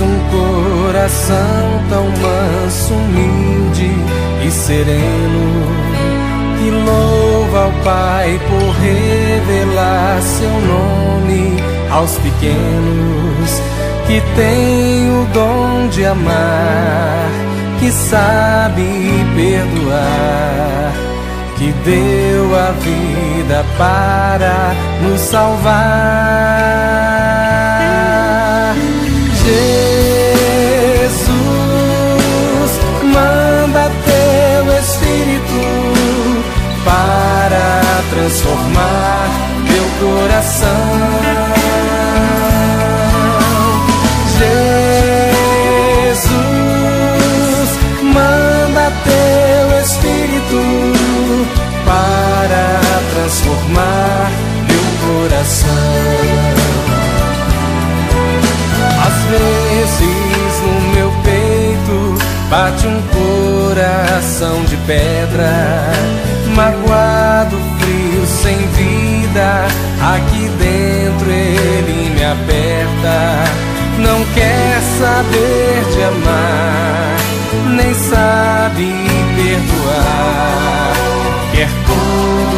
um coração tão manso, humilde e sereno que louva ao Pai por revelar seu nome aos pequenos que tem o dom de amar, que sabe perdoar, que deu a vida para nos salvar. Transformar teu coração. Jesus, manda teu Espírito para transformar teu coração. Às vezes no meu peito bate um coração de pedra, magoado, saber de amar, nem sabe perdoar. Quer tudo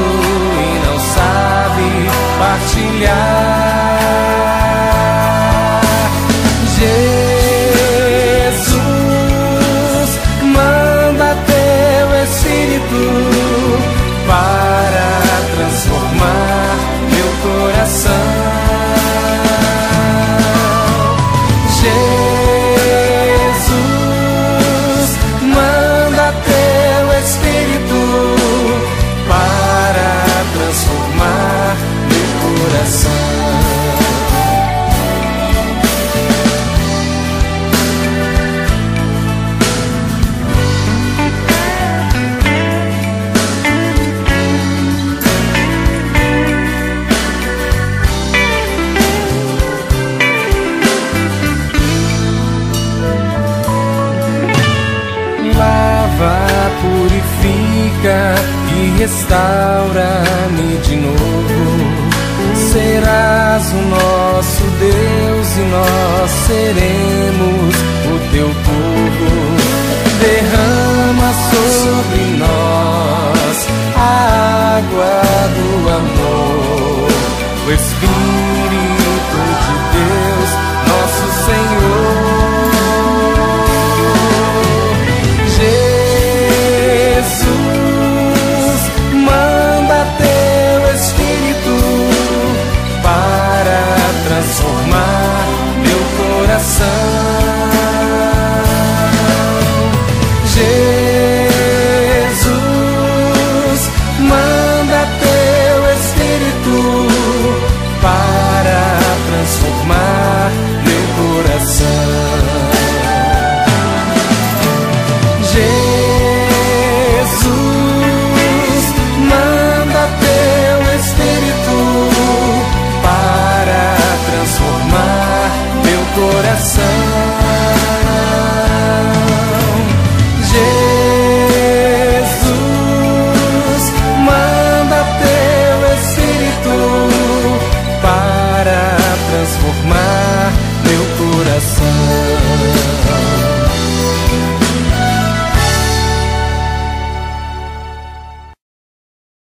restaura-me de novo. Serás o nosso Deus e nós seremos coração.